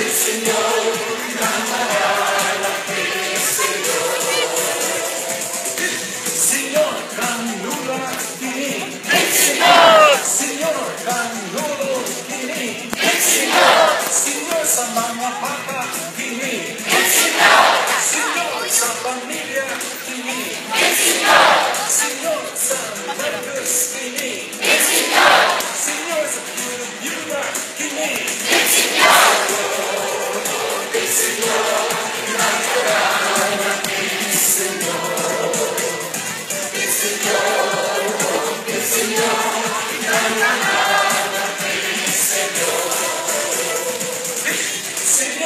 It's a no,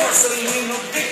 Marcelino Dick.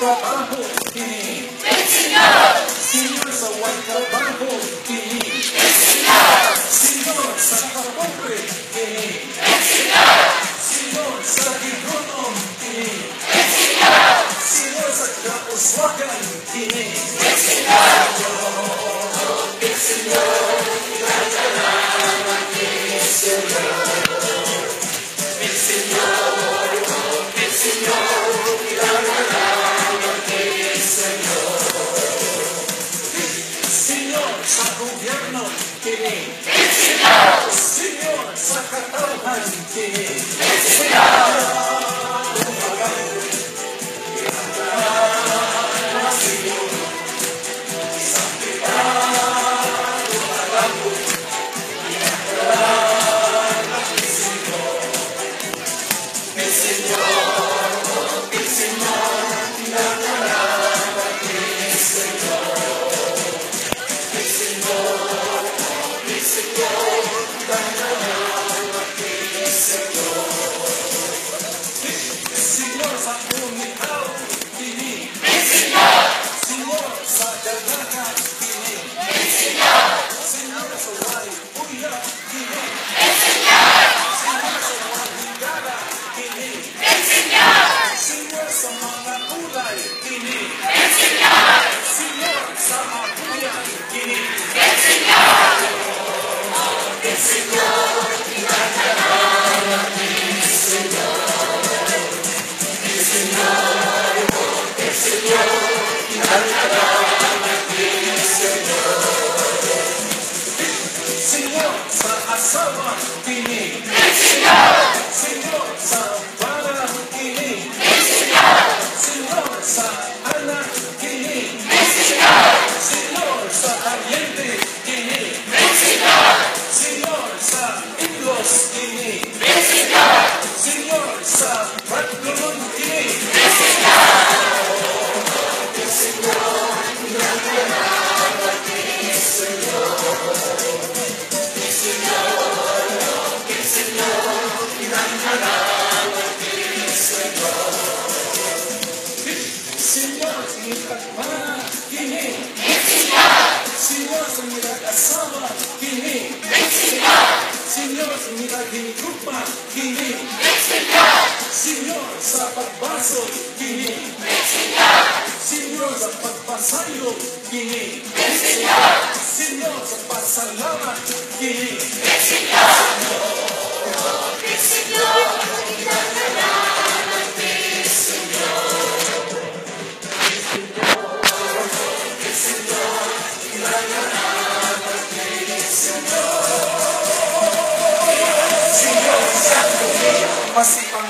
Walang trabaho kini. Señor sa kapobre kini. Señor sa gigonom kini. Señor sa kauswagan kini. Señor Sacudiano Quini. Ensinou. Senhor Sacatauhan Quini. Ensinou. Сама кими. Мексика. Сеньор Нидагини Крупма кими. Мексика. Сеньор Сапарбасо кими. Мексика. Сеньор Сапарбасайо кими. Мексика. Сеньор Сапарсалама кими. Мексика. Сеньор. Masipang patong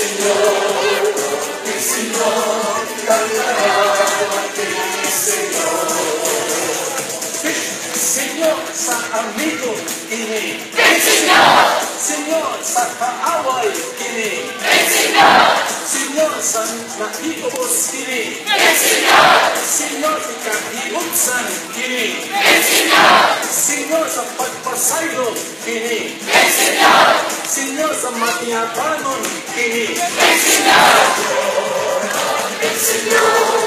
Señor, mi Señor, mi Señor. Sa amigo, kini. Senyor sa kaaway, kini. Senyor sa nakiubos, kini. Senyor sa kahiugsan, kini. Senyor sa pagpasaylo, kini. Senyor sa matiyabanon, kini. Senyor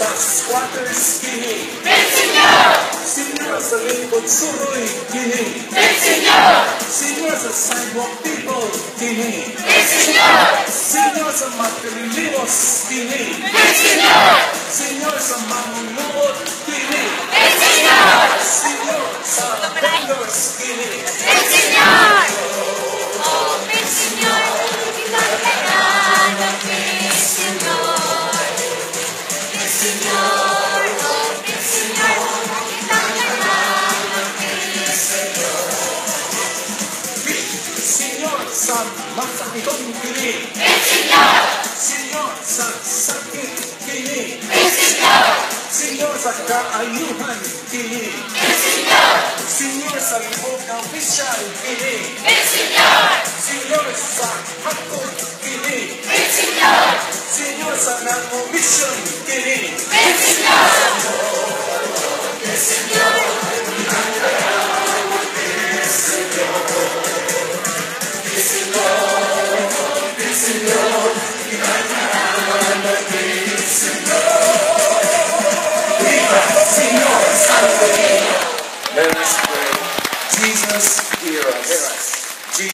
sa squatters, kini. Senyor sa lingkod suroy, kini. Senyor sa sidewalk people, kini. Senyor sa makaliliwas, kini. Senyor sa manunuot, kini. Senyor sa vendors, ayuhan kini. Señor! Señor sa loob ng Bishal kini. Señor! Señor sa hakot kini. Señor! Señor sa nangobisyon kini. Señor! Señor!